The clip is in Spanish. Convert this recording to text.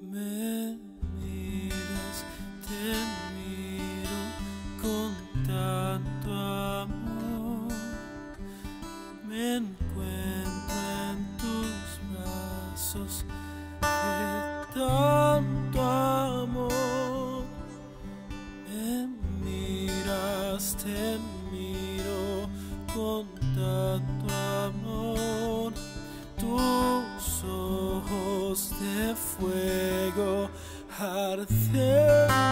Me miras, te miro con tanto amor. Me encuentro en tus brazos de tanto amor. Me miras, te miro con tanto amor. De fuego arden.